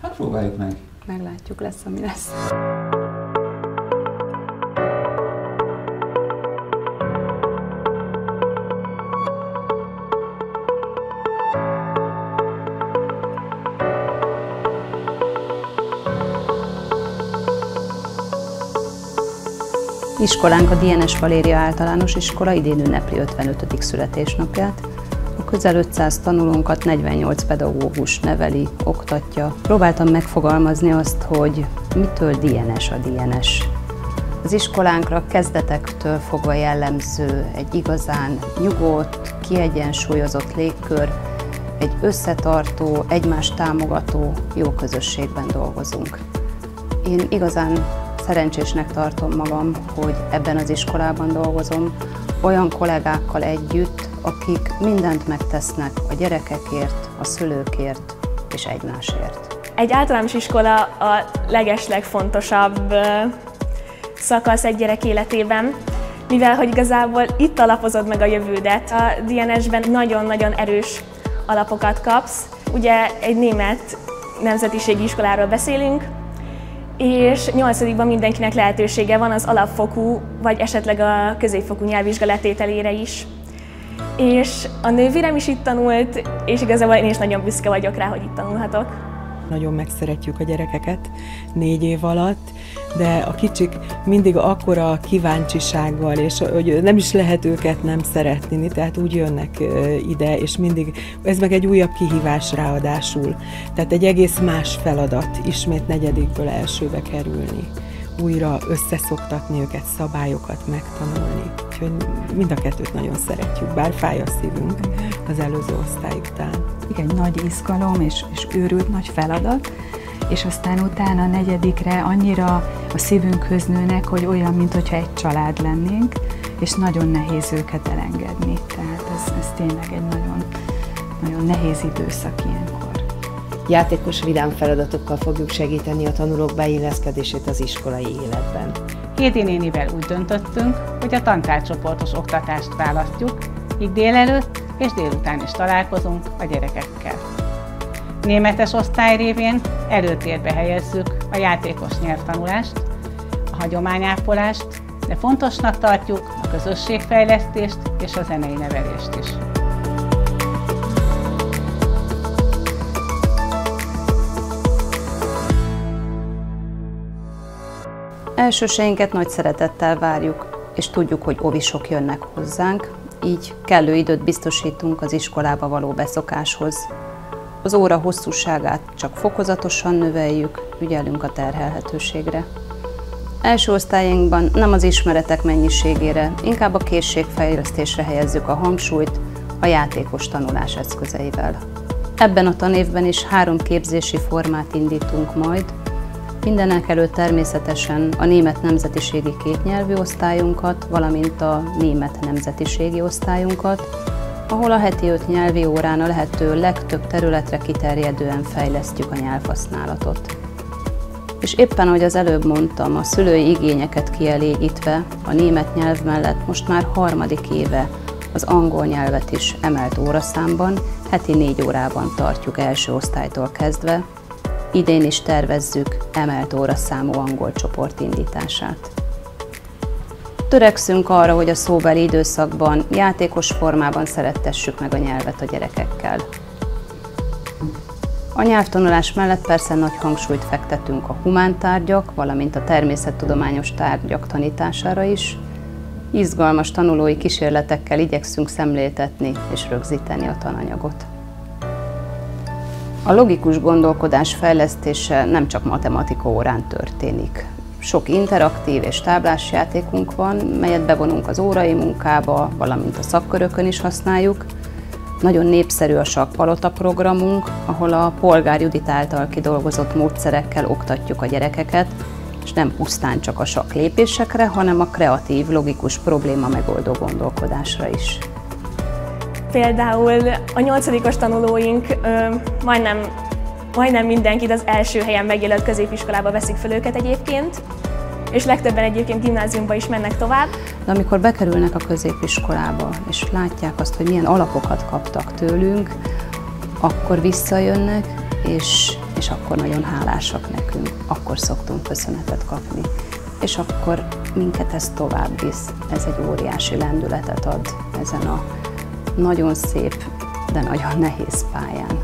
Hát próbáljuk meg. Meglátjuk, lesz, ami lesz. Iskolánk a DNS Valéria általános iskola idén ünnepli 55. születésnapját. Közel 500 tanulónkat 48 pedagógus neveli, oktatja. Próbáltam megfogalmazni azt, hogy mitől DNS a DNS. Az iskolánkra kezdetektől fogva jellemző egy igazán nyugodt, kiegyensúlyozott légkör, egy összetartó, egymást támogató, jó közösségben dolgozunk. Én igazán szerencsésnek tartom magam, hogy ebben az iskolában dolgozom, olyan kollégákkal együtt, akik mindent megtesznek a gyerekekért, a szülőkért és egymásért. Egy általános iskola a legeslegfontosabb szakasz egy gyerek életében, mivel hogy igazából itt alapozod meg a jövődet. A DNS-ben nagyon-nagyon erős alapokat kapsz. Ugye egy német nemzetiségi iskoláról beszélünk, és nyolcadikban mindenkinek lehetősége van az alapfokú, vagy esetleg a középfokú nyelvvizsgaletételére is. És a nővérem is itt tanult, és igazából én is nagyon büszke vagyok rá, hogy itt tanulhatok. Nagyon megszeretjük a gyerekeket négy év alatt, de a kicsik mindig akkora kíváncsisággal, és hogy nem is lehet őket nem szeretni, tehát úgy jönnek ide, és mindig, ez meg egy újabb kihívás ráadásul. Tehát egy egész más feladat ismét negyedikből elsőbe kerülni újra összeszoktatni őket, szabályokat megtanulni. Úgyhogy mind a kettőt nagyon szeretjük, bár fáj a szívünk az előző osztály után. Igen, nagy izgalom és, és őrült nagy feladat, és aztán utána a negyedikre annyira a szívünkhöz nőnek, hogy olyan, mintha egy család lennénk, és nagyon nehéz őket elengedni. Tehát ez, ez tényleg egy nagyon, nagyon nehéz időszak ilyenkor. Játékos vidám feladatokkal fogjuk segíteni a tanulók beilleszkedését az iskolai életben. Hédi nénivel úgy döntöttünk, hogy a tantárcsoportos oktatást választjuk, így délelőtt és délután is találkozunk a gyerekekkel. Németes osztály révén előtérbe helyezzük a játékos nyelvtanulást, a hagyományápolást, de fontosnak tartjuk a közösségfejlesztést és a zenei nevelést is. Elsőseinket nagy szeretettel várjuk, és tudjuk, hogy ovisok jönnek hozzánk, így kellő időt biztosítunk az iskolába való beszokáshoz. Az óra hosszúságát csak fokozatosan növeljük, ügyelünk a terhelhetőségre. Első osztályunkban nem az ismeretek mennyiségére, inkább a készségfejlesztésre helyezzük a hangsúlyt a játékos tanulás eszközeivel. Ebben a tanévben is három képzési formát indítunk majd, Mindenek előtt természetesen a német nemzetiségi kétnyelvű osztályunkat, valamint a német nemzetiségi osztályunkat, ahol a heti öt nyelvi órán a lehető legtöbb területre kiterjedően fejlesztjük a nyelvhasználatot. És éppen, ahogy az előbb mondtam, a szülői igényeket kielégítve a német nyelv mellett most már harmadik éve az angol nyelvet is emelt óraszámban, heti négy órában tartjuk első osztálytól kezdve, Idén is tervezzük emelt óraszámú angol csoport indítását. Törekszünk arra, hogy a szóbeli időszakban játékos formában szerettessük meg a nyelvet a gyerekekkel. A nyelvtanulás mellett persze nagy hangsúlyt fektetünk a humántárgyak, valamint a természettudományos tárgyak tanítására is. Izgalmas tanulói kísérletekkel igyekszünk szemléltetni és rögzíteni a tananyagot. A logikus gondolkodás fejlesztése nem csak matematika órán történik. Sok interaktív és táblás játékunk van, melyet bevonunk az órai munkába, valamint a szakkörökön is használjuk. Nagyon népszerű a Sakpalota programunk, ahol a Polgár Judit által kidolgozott módszerekkel oktatjuk a gyerekeket, és nem pusztán csak a sakk lépésekre, hanem a kreatív, logikus probléma megoldó gondolkodásra is. Például a nyolcadikos tanulóink ö, majdnem, majdnem mindenkit az első helyen megjelölt középiskolába veszik fel őket egyébként, és legtöbben egyébként gimnáziumba is mennek tovább. De amikor bekerülnek a középiskolába, és látják azt, hogy milyen alapokat kaptak tőlünk, akkor visszajönnek, és, és akkor nagyon hálásak nekünk, akkor szoktunk köszönetet kapni. És akkor minket ez tovább visz, ez egy óriási lendületet ad ezen a nagyon szép, de nagyon nehéz pályán.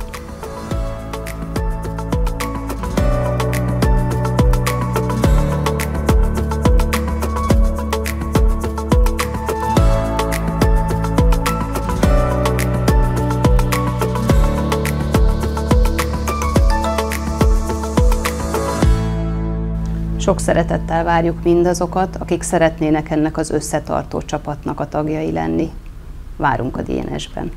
Sok szeretettel várjuk mindazokat, akik szeretnének ennek az összetartó csapatnak a tagjai lenni. Várunk a DNS-ben.